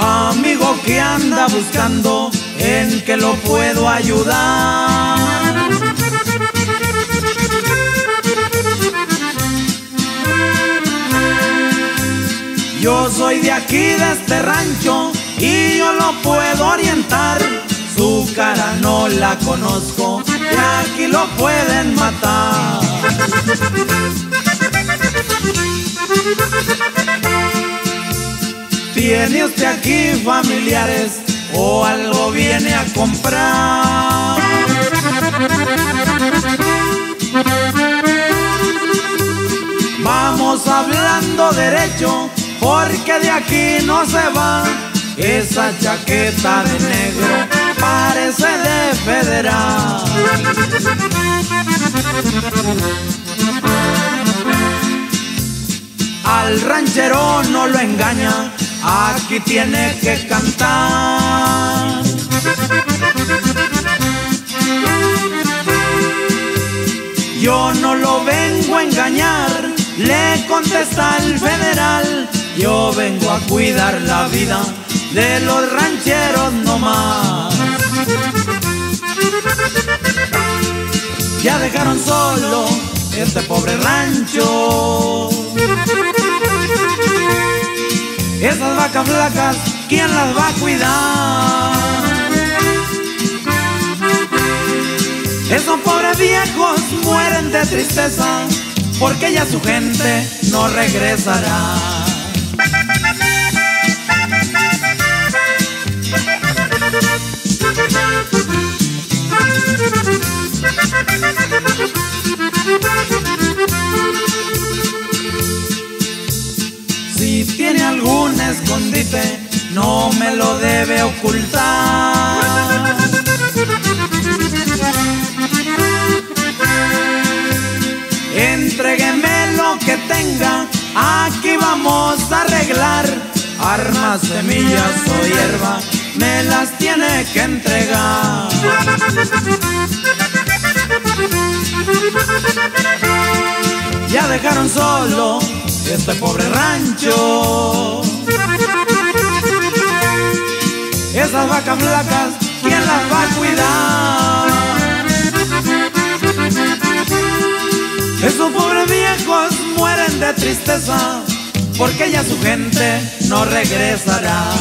Amigo que anda buscando en que lo puedo ayudar. Yo soy de aquí, de este rancho, y yo lo puedo orientar. Su cara no la conozco, ¿Tiene usted aquí familiares o algo viene a comprar? Vamos hablando derecho, porque de aquí no se va. Esa chaqueta de negro parece de federal. Al ranchero no lo engaña, aquí tiene que cantar. Yo no lo vengo a engañar, le contesta el federal. Yo vengo a cuidar la vida de los rancheros nomás. Ya dejaron solo este pobre rancho. Esas vacas flacas, ¿quién las va a cuidar? Esos pobres viejos mueren de tristeza porque ya su gente no regresará. No me lo debe ocultar. Entrégueme lo que tenga, aquí vamos a arreglar. Armas, semillas o hierba, me las tiene que entregar. Ya dejaron solo este pobre rancho. Esas vacas flacas, ¿quién las va a cuidar? Esos pobres viejos mueren de tristeza porque ya su gente no regresará.